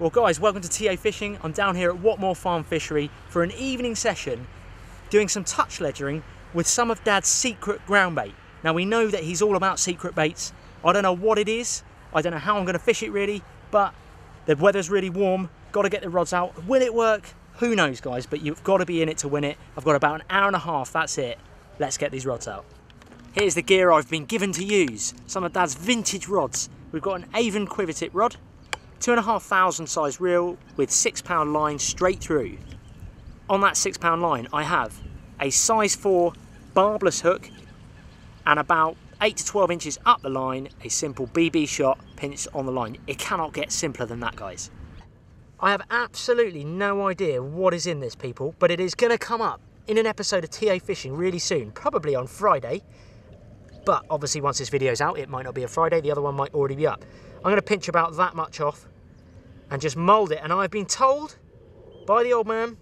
Well guys, welcome to TA Fishing. I'm down here at Watmore Farm Fishery for an evening session doing some touch ledgering with some of Dad's secret ground bait. Now we know that he's all about secret baits. I don't know what it is, I don't know how I'm going to fish it really, but the weather's really warm, got to get the rods out. Will it work? Who knows guys, but you've got to be in it to win it. I've got about an hour and a half, that's it. Let's get these rods out. Here's the gear I've been given to use. Some of Dad's vintage rods. We've got an Avon quiver tip rod, two and a half thousand size reel with six pound line straight through. On that six pound line, I have a size four barbless hook and about 8 to 12 inches up the line, a simple BB shot pinched on the line. It cannot get simpler than that, guys. I have absolutely no idea what is in this, people, but it is going to come up in an episode of TA Fishing really soon, probably on Friday. But obviously, once this video's out, it might not be a Friday, the other one might already be up. I'm going to pinch about that much off and just mould it. And I've been told by the old man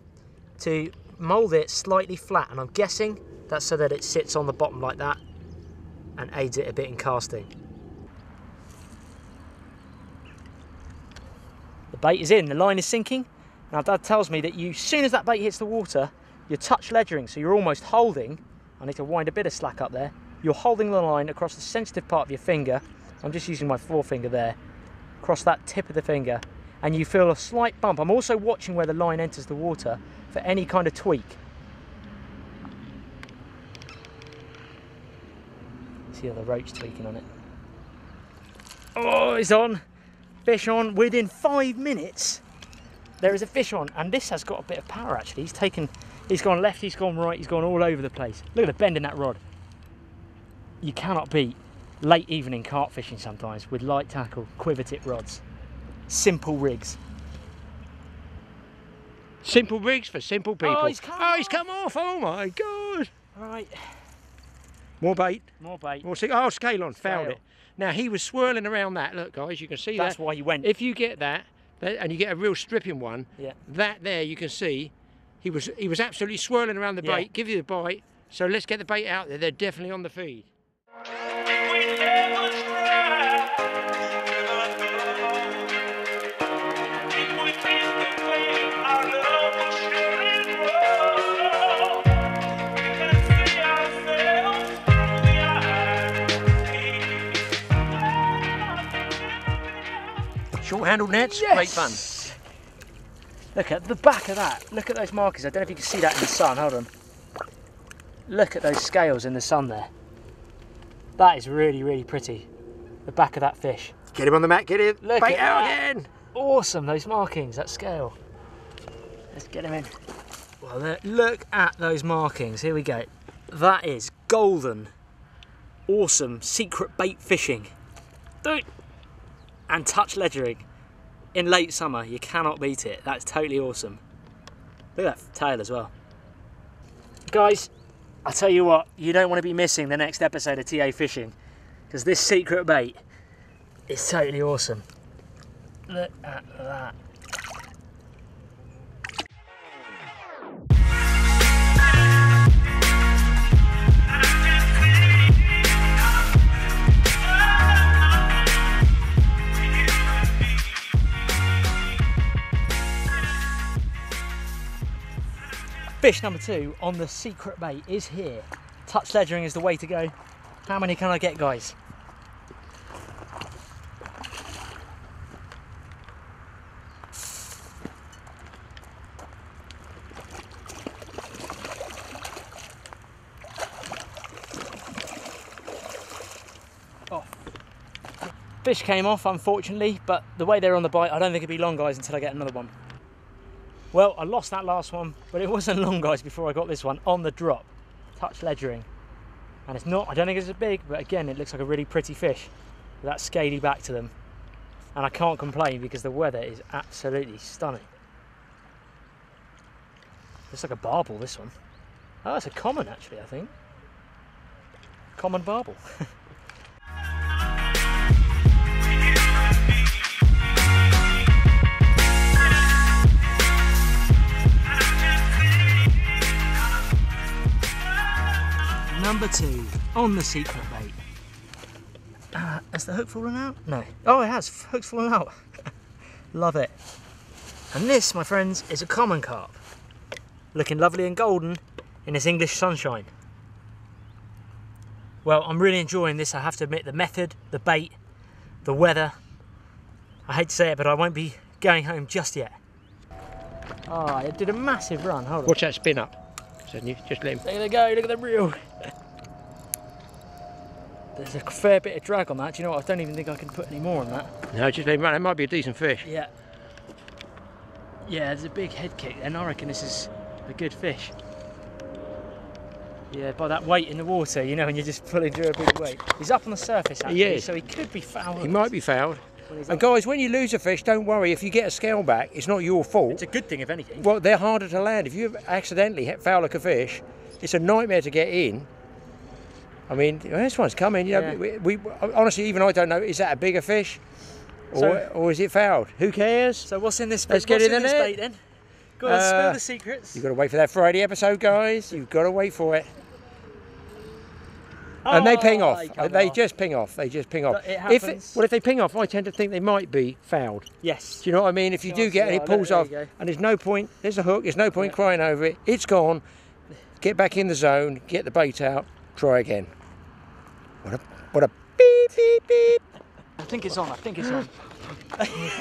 to mould it slightly flat, and I'm guessing that's so that it sits on the bottom like that and aids it a bit in casting. The bait is in, the line is sinking. Now Dad tells me that you, as soon as that bait hits the water, you're touch ledgering, so you're almost holding, I need to wind a bit of slack up there, you're holding the line across the sensitive part of your finger, I'm just using my forefinger there, across that tip of the finger, and you feel a slight bump. I'm also watching where the line enters the water for any kind of tweak. See how the roach tweaking on it. Oh, it's on. Fish on within five minutes. There is a fish on, and this has got a bit of power actually. He's taken, he's gone left, he's gone right, he's gone all over the place. Look at the bend in that rod. You cannot beat late evening carp fishing sometimes with light tackle, quiver tip rods. Simple rigs. Simple rigs for simple oh, people. Oh, he's come oh, he's off. come off. Oh my god. Right, More bait. more bait. More see. Oh, scale on. Found it. Now he was swirling around that. Look, guys, you can see that. That's that. why you went. If you get that, that, and you get a real stripping one, Yeah. that there you can see, he was he was absolutely swirling around the Yeah. bait. Give you the bite. So let's get the bait out there. They're definitely on the feed. Short-handled nets. Great fun. Look at the back of that. Look at those markers. I don't know if you can see that in the sun. Hold on. Look at those scales in the sun there. That is really, really pretty. The back of that fish. Get him on the mat. Get him. Look bait at out that. again. Awesome, those markings, that scale. Let's get him in. Well, look, look at those markings. Here we go. That is golden, awesome secret bait fishing. Dude. And touch ledgering. In late summer, you cannot beat it. That's totally awesome. Look at that tail as well. Guys, I tell you what, you don't want to be missing the next episode of TA Fishing because this secret bait is totally awesome. Look at that. Fish number two on the secret bait is here. Touch ledgering is the way to go. How many can I get, guys? Fish came off, unfortunately, but the way they're on the bite, I don't think it'll be long, guys, until I get another one. Well, I lost that last one, but it wasn't long, guys, before I got this one on the drop. Touch ledgering. And it's not, I don't think it's as big, but again, it looks like a really pretty fish with that scaly back to them. And I can't complain because the weather is absolutely stunning. Looks like a barbel, this one. Oh, that's a common, actually, I think. Common barbel. Number two on the secret bait. Uh, has the hook fallen out? No. Oh, it has. Hook's fallen out. Love it. And this, my friends, is a common carp. Looking lovely and golden in this English sunshine. Well, I'm really enjoying this, I have to admit. The method, the bait, the weather. I hate to say it, but I won't be going home just yet. Ah, it did a massive run. Hold on. Watch that spin up. You just let him. There they go, look at the reel. There's a fair bit of drag on that. Do you know what? I don't even think I can put any more on that. No, just let him run. It might be a decent fish. Yeah. Yeah, there's a big head kick, and I reckon this is a good fish. Yeah, by that weight in the water, you know, and you're just pulling through a big weight. He's up on the surface, actually, is. so he could be fouled. He might be fouled. And guys, when you lose a fish, don't worry. If you get a scale back, it's not your fault. It's a good thing, if anything. Well, they're harder to land. If you accidentally hit foul like a fish, it's a nightmare to get in. I mean, this one's coming. You know, Yeah. we, we honestly, even I don't know. Is that a bigger fish, or, So- or is it fouled? Who cares? So what's in this? Let's get it in in this it. bait then? Go on, Uh, spill the secrets. You've got to wait for that Friday episode, guys. You've got to wait for it. And they ping Oh, off. They off. just ping off. They just ping off. It if happens. well, if they ping off, I tend to think they might be fouled. Yes. Do you know what I mean? If you do get and are, it pulls off, and there's no point, there's a hook, there's no point Yeah. crying over it. It's gone. Get back in the zone, get the bait out, try again. What a, what a beep, beep, beep. I think it's on. I think it's on.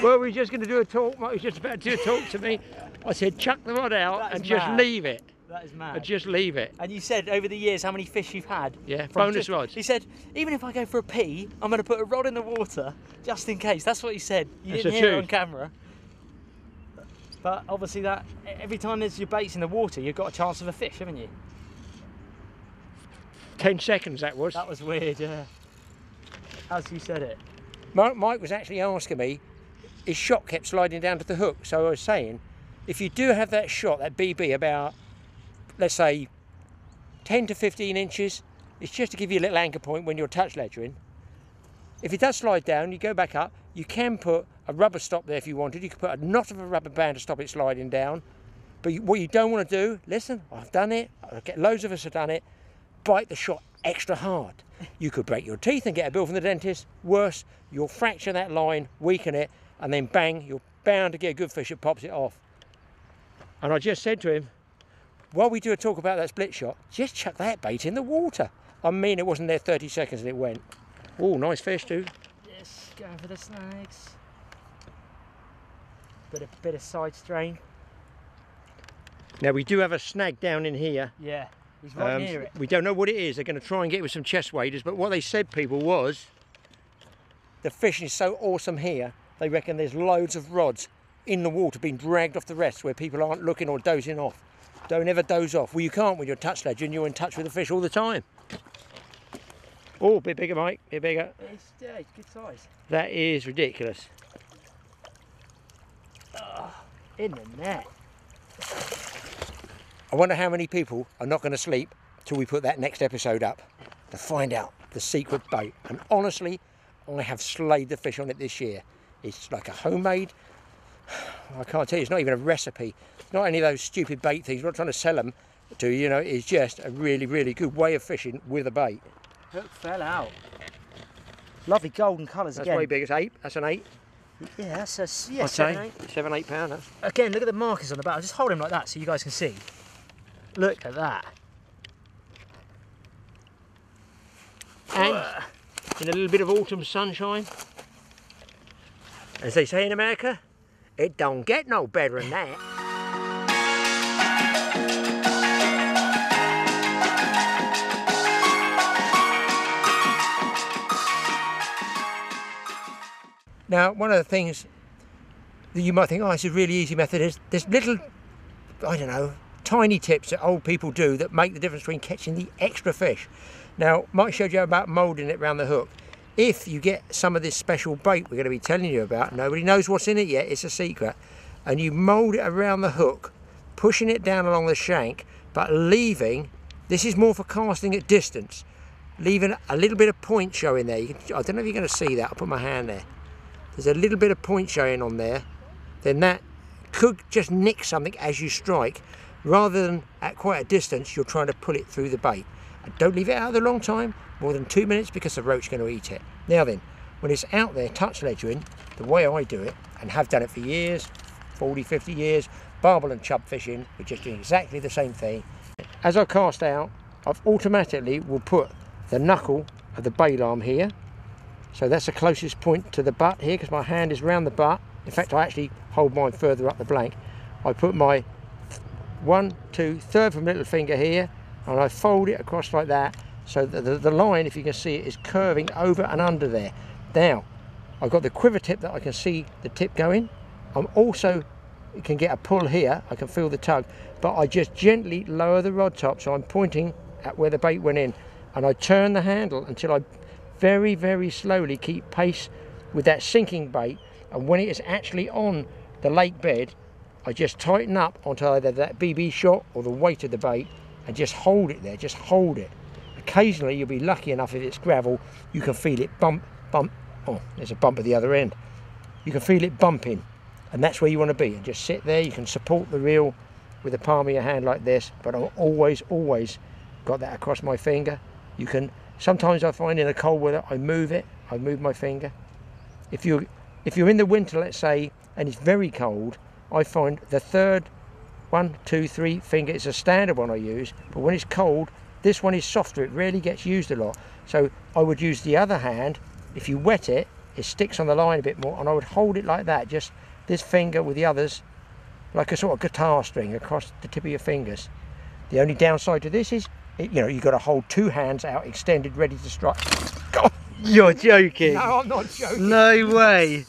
Well, we are just going to do a talk. Mike was just about to do a talk to me. I said, chuck the rod out and just leave it. That is And mad. just leave it. And you said over the years how many fish you've had. Yeah, from bonus just- rods. He said even if I go for a pee, I'm going to put a rod in the water just in case. That's what he said. You That's didn't the hear it on camera. But obviously that every time there's your baits in the water, you've got a chance of a fish, haven't you? Ten seconds that was. That was weird. Yeah. As you said it. Mike, Mike was actually asking me, his shot kept sliding down to the hook. So I was saying, if you do have that shot, that BB about, let's say, 10 to 15 inches, it's just to give you a little anchor point when you're touch ledgering. If it does slide down, you go back up. You can put a rubber stop there if you wanted. You could put a knot of a rubber band to stop it sliding down. But what you don't want to do, listen, I've done it. I get loads of us have done it. Bite the shot extra hard. You could break your teeth and get a bill from the dentist. Worse, you'll fracture that line, weaken it, and then bang, you're bound to get a good fish that pops it off. And I just said to him, while we do a talk about that split shot, just chuck that bait in the water. I mean, it wasn't there 30 seconds and it went. Oh, nice fish too. Yes, going for the snags. Bit of bit of side strain. Now we do have a snag down in here. Yeah. He's right Um, near it. We don't know what it is. They're going to try and get it with some chest waders, but what they said, people, was the fishing is so awesome here. They reckon there's loads of rods in the water being dragged off the rest where people aren't looking or dozing off. Don't ever doze off. Well, you can't when you're touch ledging. You're in touch with the fish all the time. Oh, bit bigger, Mike. Bit bigger. It's, yeah, it's good size. That is ridiculous. Ah, in the net. I wonder how many people are not going to sleep till we put that next episode up to find out the secret bait. And honestly, I have slayed the fish on it this year. It's like a homemade. I can't tell you, it's not even a recipe. It's not any of those stupid bait things. We're not trying to sell them to you. You know, it's just a really, really good way of fishing with a bait. Hook fell out. Lovely golden colours That's again. way big. It's eight. That's an eight. Yeah, that's a s- yeah, I'd seven, say eight. seven, eight pounder. Again, look at the markers on the back. I'll just hold him like that so you guys can see. Look at that. And in a little bit of autumn sunshine. As they say in America, it don't get no better than that. Now, one of the things that you might think, oh, it's a really easy method is there's little, I don't know, tiny tips that old people do that make the difference between catching the extra fish. Now, Mike showed you about moulding it around the hook. If you get some of this special bait we're going to be telling you about, nobody knows what's in it yet, it's a secret, and you mould it around the hook, pushing it down along the shank, but leaving, this is more for casting at distance, leaving a little bit of point showing there. Can, I don't know if you're going to see that, I'll put my hand there. There's a little bit of point showing on there, then that could just nick something as you strike, rather than at quite a distance, you're trying to pull it through the bait. And don't leave it out a long time, more than two minutes, because the roach's going to eat it. Now then, when it's out there touch ledgering, the way I do it, and have done it for years, 40, 50 years, barbel and chub fishing, we're just doing exactly the same thing. As I cast out, I've automatically will put the knuckle of the bail arm here. So that's the closest point to the butt here because my hand is round the butt. In fact, I actually hold mine further up the blank. I put my one, two, third from little finger here and I fold it across like that so that the, the line, if you can see it, is curving over and under there. Now, I've got the quiver tip that I can see the tip going. I'm also can get a pull here, I can feel the tug, but I just gently lower the rod top so I'm pointing at where the bait went in and I turn the handle until I very, very slowly keep pace with that sinking bait and when it is actually on the lake bed, I just tighten up onto either that BB shot or the weight of the bait and just hold it there, just hold it. Occasionally you'll be lucky enough if it's gravel, you can feel it bump, bump, oh, there's a bump at the other end. You can feel it bumping and that's where you want to be and just sit there you can support the reel with the palm of your hand like this but I'm always always got that across my finger you can sometimes I find in a cold weather I move it I move my finger. If you're, if you're in the winter let's say and it's very cold I find the third one two three finger is a standard one I use but when it's cold this one is softer. It rarely gets used a lot. So I would use the other hand. If you wet it it sticks on the line a bit more and I would hold it like that just this finger with the others like a sort of guitar string across the tip of your fingers. The only downside to this is, you know, you've got to hold two hands out extended, ready to strike. God. You're joking. No, I'm not joking. No way.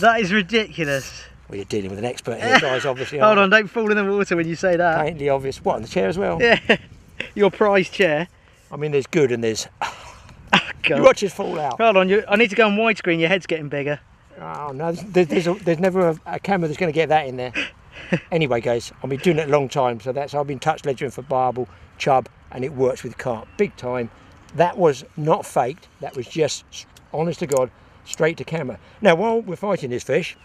That is ridiculous. Well, you're dealing with an expert here, guys, obviously. Hold on, don't fall in the water when you say that. Painfully obvious. What, on the chair as well? Yeah. Your prize chair. I mean, there's good and there's... Oh, God. Watch it fall out. Hold on, you, I need to go on widescreen, your head's getting bigger. Oh no, there's, there's, a, there's never a, a, camera that's going to get that in there. anyway, guys, I've been doing it a long time, so that's I've been touch legend for barbel, chub, and it works with carp big time. That was not faked. That was just honest to God, straight to camera. Now, while we're fighting this fish,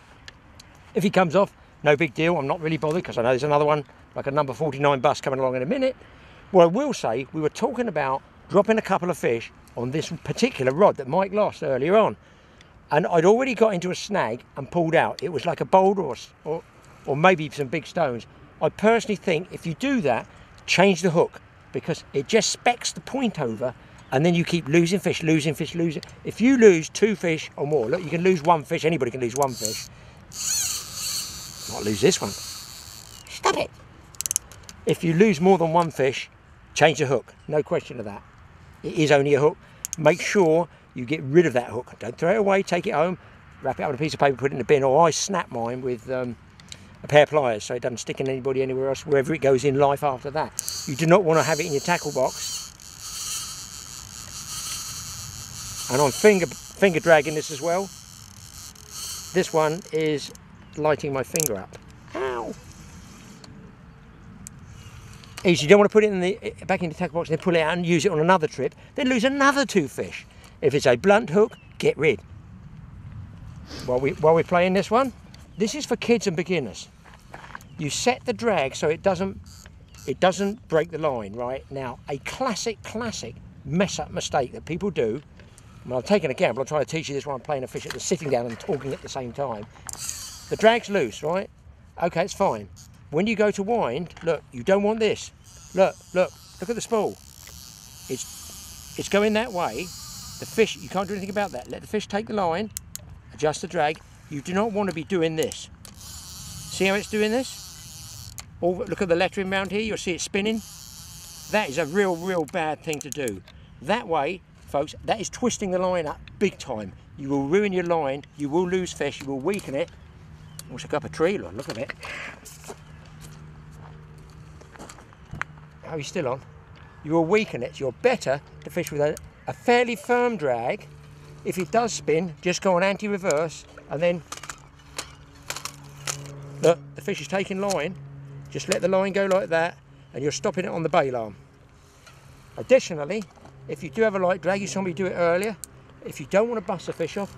if he comes off, no big deal. I'm not really bothered because I know there's another one, like a number 49 bus coming along in a minute. What I will say, we were talking about dropping a couple of fish on this particular rod that Mike lost earlier on and I'd already got into a snag and pulled out. It was like a boulder or, or, or maybe some big stones. I personally think if you do that, change the hook because it just specks the point over and then you keep losing fish, losing fish, losing. If you lose two fish or more, look, you can lose one fish, anybody can lose one fish. Not lose this one. Stop it. If you lose more than one fish, change the hook. No question of that. It is only a hook. Make sure you get rid of that hook. Don't throw it away, take it home, wrap it up in a piece of paper, put it in the bin, or I snap mine with um, a pair of pliers so it doesn't stick in anybody anywhere else, wherever it goes in life after that. You do not want to have it in your tackle box. And I'm finger, finger dragging this as well. This one is lighting my finger up. Ow! Is you don't want to put it in the back in the tackle box and then pull it out and use it on another trip, then lose another two fish. If it's a blunt hook, get rid. While, we, while we're playing this one, this is for kids and beginners. You set the drag so it doesn't, it doesn't break the line, right? Now, a classic, classic mess up mistake that people do, well, I'm taking a gamble, I'm trying to teach you this while I'm playing a fish at the sitting down and talking at the same time. The drag's loose, right? Okay, it's fine. When you go to wind, look, you don't want this. Look, look, look at the spool. It's, it's going that way, the fish, you can't do anything about that. Let the fish take the line, adjust the drag. You do not want to be doing this. See how it's doing this? Look at the lettering round here, you'll see it spinning. That is a real, real bad thing to do. That way, folks, that is twisting the line up big time. You will ruin your line, you will lose fish, you will weaken it. Also go up a tree, look, look at it. Are you still on? You will weaken it. You're better to fish with a a fairly firm drag. If it does spin, just go on anti-reverse and then look, the fish is taking line. Just let the line go like that and you're stopping it on the bail arm. Additionally, if you do have a light drag, you saw me do it earlier. If you don't want to bust the fish off,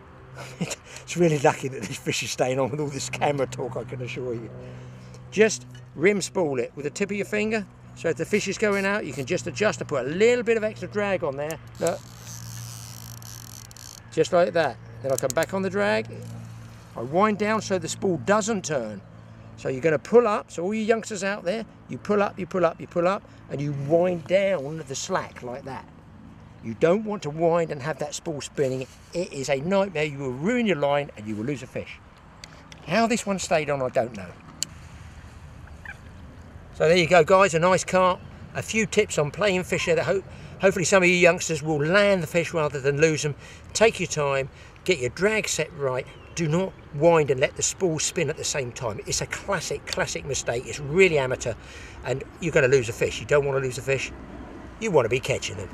it's really lucky that this fish is staying on with all this camera talk, I can assure you. Just rim spool it with the tip of your finger so if the fish is going out, you can just adjust and put a little bit of extra drag on there. Look. Just like that. Then I'll come back on the drag. I wind down so the spool doesn't turn. So you're going to pull up, so all you youngsters out there, you pull up, you pull up, you pull up, and you wind down the slack like that. You don't want to wind and have that spool spinning. It is a nightmare. You will ruin your line and you will lose a fish. How this one stayed on, I don't know. So there you go, guys, a nice carp. A few tips on playing fish that ho hopefully some of you youngsters will land the fish rather than lose them. Take your time, get your drag set right. Do not wind and let the spool spin at the same time. It's a classic, classic mistake. It's really amateur and you're going to lose a fish. You don't want to lose a fish. You want to be catching them.